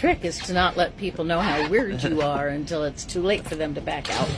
trick is to not let people know how weird you are until it's too late for them to back out.